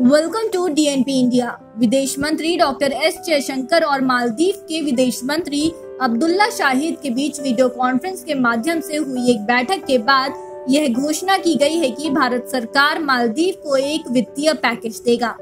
Welcome to DNP India विदेश मंत्री doctor S Jaishankar और मालदीव के विदेश मंत्री अब्दुल्ला शाहिद के बीच वीडियो कॉन्फ्रेंस के माध्यम से हुई एक बैठक के बाद यह घोषणा की गई है कि भारत सरकार मालदीव को एक वित्तीय पैकेज देगा,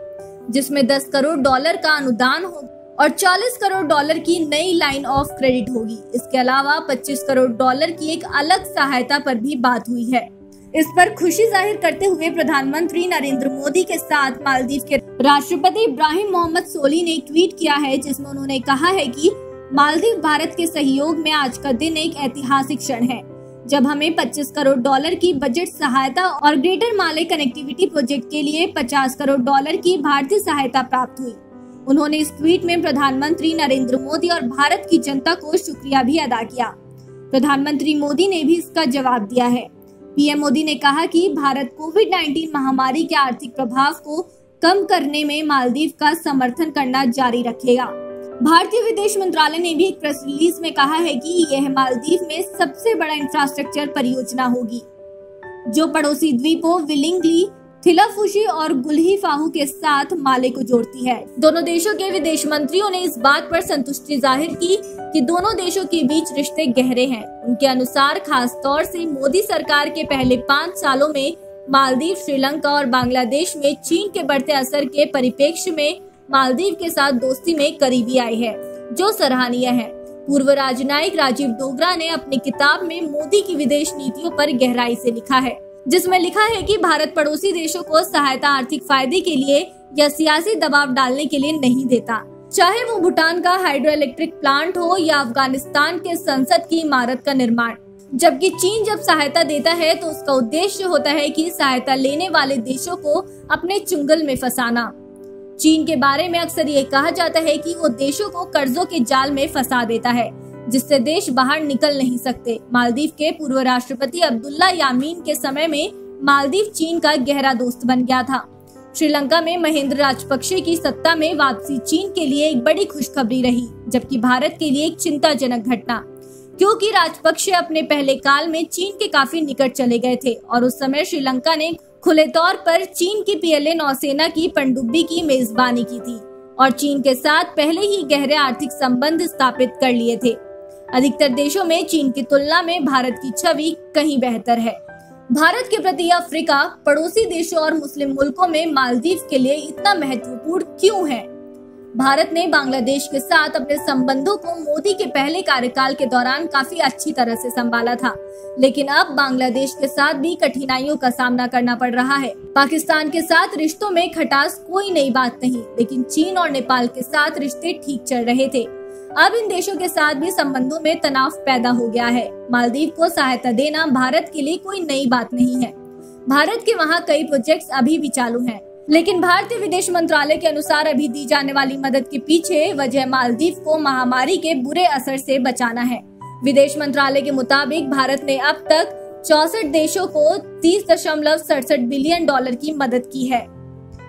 जिसमें 10 करोड़ डॉलर का अनुदान होगा और 40 करोड़ डॉलर की नई लाइन ऑफ़ क्रेडिट होगी। इसके अलावा 25 करोड़ डॉलर की एक अलग सहायता पर भी बात हुई है। इस पर खुशी ज़ाहिर करते हुए प्रधानमंत्री नरेंद्र मोदी के साथ मालदीव के राष्ट्रपति इब्राहिम मोहम्मद सोली ने ट्वीट किया है, जिसमें उन्होंने कहा है कि मालदीव भारत के सहयोग में आज का दिन एक ऐतिहासिक क्षण है। जब हमें 25 करोड़ डॉलर की बजट सहायता और ग्रेटर माले कनेक्टिविटी प्रोजेक्ट के लिए 50 करोड़ डॉलर की भारतीय सहायता प्राप्त हुई। उन्होंने इस ट्वीट में प्रधानमंत्री नरेंद्र मोदी और भारत की जनता को शुक्रिया भी अदा किया। प्रधानमंत्री मोदी ने भी इसका जवाब दिया है। पीएम मोदी ने कहा कि भारत कोविड 19 महामारी के आर्थिक प्रभाव को कम करने में मालदीव का समर्थन करना जारी रखेगा। भारतीय विदेश मंत्रालय ने भी एक प्रेस रिलीज़ में कहा है कि यह मालदीव में सबसे बड़ा इंफ्रास्ट्रक्चर परियोजना होगी, जो पड़ोसी द्वीपों विलिंगली थिलाफुशी और गुलही फाहू के साथ माले को जोड़ती है। दोनों देशों के विदेश मंत्रियों ने इस बात पर संतुष्टि ज़ाहिर की कि दोनों देशों के बीच रिश्ते गहरे हैं। उनके अनुसार खास तौर से मोदी सरकार के पहले पाँच सालों में मालदीव, श्रीलंका और बांग्लादेश में चीन के बढ़ते असर के परिप्रेक्ष्य में मालदीव के साथ दोस्ती में करीबी आई है, जो सराहनीय है। पूर्व राजनयिक राजीव डोगरा ने अपनी किताब में मोदी की विदेश नीतियों पर गहराई से लिखा है, जिसमें लिखा है कि भारत पड़ोसी देशों को सहायता आर्थिक फ़ायदे के लिए या सियासी दबाव डालने के लिए नहीं देता। चाहे वो भूटान का हाइड्रो इलेक्ट्रिक प्लांट हो या अफ़गानिस्तान के संसद की इमारत का निर्माण। जबकि चीन जब सहायता देता है तो उसका उद्देश्य होता है कि सहायता लेने वाले देशों को अपने चुंगल में फंसाना। चीन के बारे में अक्सर ये कहा जाता है कि वो देशों को कर्जों के जाल में फंसा देता है, जिससे देश बाहर निकल नहीं सकते। मालदीव के पूर्व राष्ट्रपति अब्दुल्ला यामीन के समय में मालदीव चीन का गहरा दोस्त बन गया था। श्रीलंका में महेंद्र राजपक्षे की सत्ता में वापसी चीन के लिए एक बड़ी खुशखबरी रही, जबकि भारत के लिए एक चिंताजनक घटना। क्योंकि राजपक्षे अपने पहले काल में चीन के काफ़ी निकट चले गए थे और उस समय श्रीलंका ने खुले तौर पर चीन की पीएलए नौसेना की पनडुब्बी की मेजबानी की थी और चीन के साथ पहले ही गहरे आर्थिक संबंध स्थापित कर लिए थे। अधिकतर देशों में चीन की तुलना में भारत की छवि कहीं बेहतर है। भारत के प्रति अफ्रीका, पड़ोसी देशों और मुस्लिम मुल्कों में मालदीव के लिए इतना महत्वपूर्ण क्यों है? भारत ने बांग्लादेश के साथ अपने संबंधों को मोदी के पहले कार्यकाल के दौरान काफ़ी अच्छी तरह से संभाला था। लेकिन अब बांग्लादेश के साथ भी कठिनाइयों का सामना करना पड़ रहा है। पाकिस्तान के साथ रिश्तों में खटास कोई नई बात नहीं, लेकिन चीन और नेपाल के साथ रिश्ते ठीक चल रहे थे। अब इन देशों के साथ भी संबंधों में तनाव पैदा हो गया है। मालदीव को सहायता देना भारत के लिए कोई नई बात नहीं है। भारत के वहाँ कई प्रोजेक्ट्स अभी भी चालू हैं। लेकिन भारतीय विदेश मंत्रालय के अनुसार अभी दी जाने वाली मदद के पीछे वजह मालदीव को महामारी के बुरे असर से बचाना है। विदेश मंत्रालय के मुताबिक भारत ने अब तक चौसठ देशों को तीस दशमलव सड़सठ बिलियन डॉलर की मदद की है।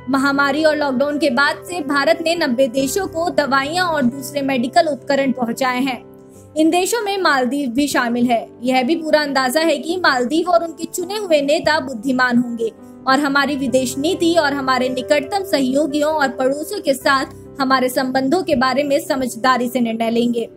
महामारी और लॉकडाउन के बाद से भारत ने 90 देशों को दवाइयाँ और दूसरे मेडिकल उपकरण पहुँचाए हैं। इन देशों में मालदीव भी शामिल है। यह भी पूरा अंदाज़ा है कि मालदीव और उनके चुने हुए नेता बुद्धिमान होंगे और हमारी विदेश नीति और हमारे निकटतम सहयोगियों और पड़ोसियों के साथ हमारे संबंधों के बारे में समझदारी से निर्णय लेंगे।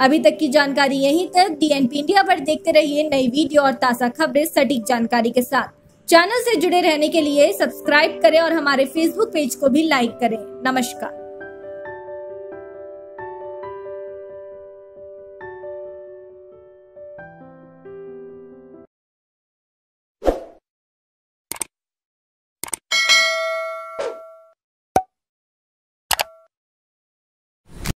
अभी तक की जानकारी यहीं तक। डीएनपी इंडिया पर देखते रहिए नई वीडियो और ताज़ा खबरें सटीक जानकारी के साथ। चैनल से जुड़े रहने के लिए सब्सक्राइब करें और हमारे फेसबुक पेज को भी लाइक करें। नमस्कार।